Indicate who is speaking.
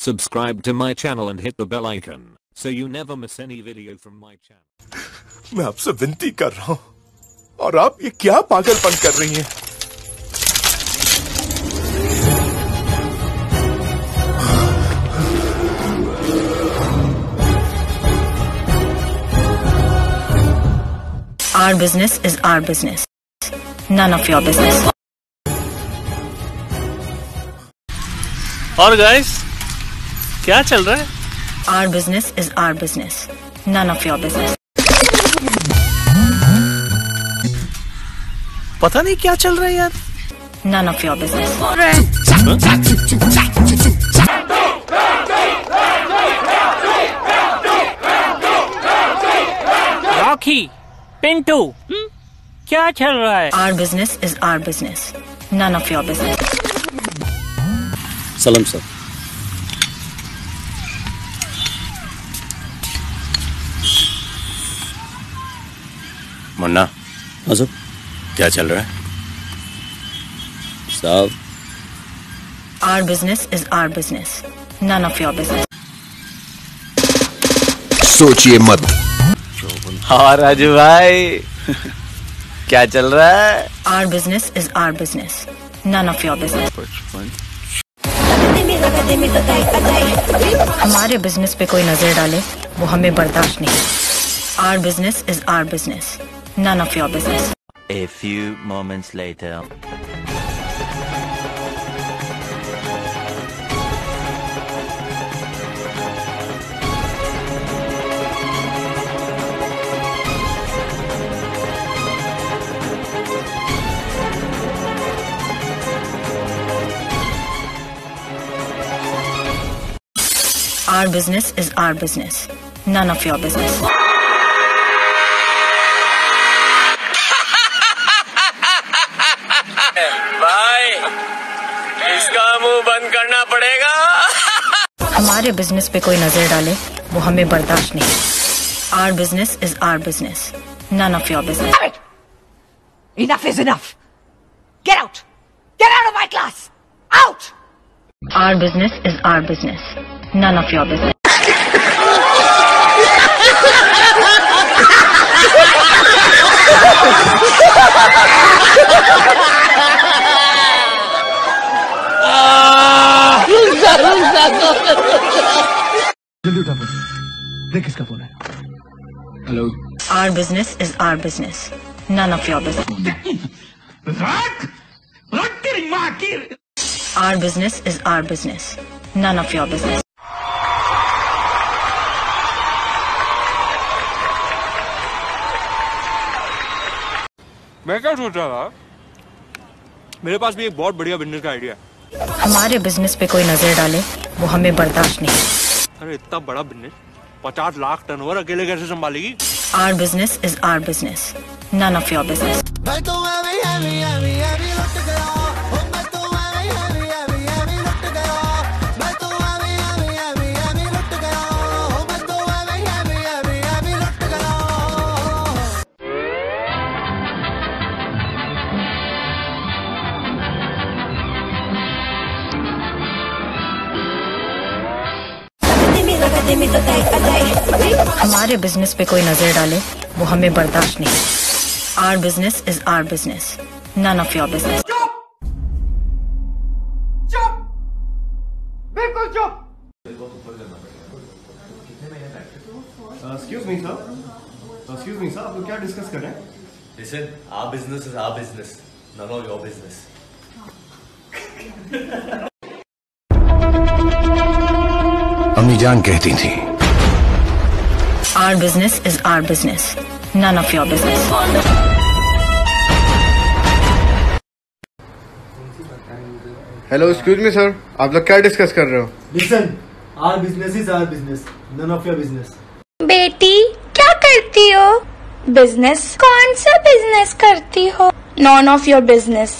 Speaker 1: Subscribe to my channel and hit the bell icon so you never miss any video from my channel.
Speaker 2: मैं आपसे विनती कर रहा हूं और आप ये क्या पागलपन कर रही हैं
Speaker 3: Our business is our business. None of your business.
Speaker 4: और गाइस क्या चल रहा है?
Speaker 3: Our business is our business none of your business
Speaker 4: पता नहीं क्या चल रहा है यार।
Speaker 3: None of your business
Speaker 5: Rocky Pintu hmm? क्या चल रहा है?
Speaker 3: Our business is our business none of your business
Speaker 6: सलम सर।
Speaker 7: मुन्ना।
Speaker 6: हाँ
Speaker 7: क्या चल रहा है?
Speaker 6: साहब।
Speaker 3: Our business is our business none of your business
Speaker 2: सोचिए मत।
Speaker 7: हाँ राजू भाई। क्या चल रहा है?
Speaker 3: Our business is our business none of your business हमारे बिज़नेस पे कोई नज़र डाले वो हमें बर्दाश्त नहीं। Our business is our business None of your business.
Speaker 8: A few moments later.
Speaker 3: Our business is our business. None of your business. के बिज़नेस पे कोई नज़र डाले वो हमें बर्दाश्त नहीं। Our business is our business none of your business
Speaker 9: enough is enough get out get out of my class out
Speaker 3: our business is our business none of your business जल्दी उठा फ़ोन। देख किसका फ़ोन है। Hello. Our business is our business none of your business our business is our business none of your business
Speaker 4: मैं क्या सोच रहा था? मेरे पास भी एक बहुत बढ़िया बिज़नेस का आइडिया है।
Speaker 3: हमारे बिज़नेस पे कोई नज़र डाले वो हमें बर्दाश्त नहीं।
Speaker 4: है अरे इतना बड़ा बिज़नेस पचास लाख टन और अकेले कैसे संभालेगी?
Speaker 3: Our business is our business none of your business हमारे बिज़नेस पे कोई नज़र डाले वो हमें बर्दाश्त नहीं। Our business is our business none of your business
Speaker 10: आप
Speaker 7: business is our business none of your business
Speaker 2: अम्मी जान कहती थी।
Speaker 3: Our business is our business none of your business
Speaker 10: hello excuse me sir आप लोग क्या डिस्कस कर रहे हो?
Speaker 11: Listen our business is our business none of your business
Speaker 12: बेटी क्या करती हो? बिज़नेस कौन सा बिज़नेस करती हो? Non of your business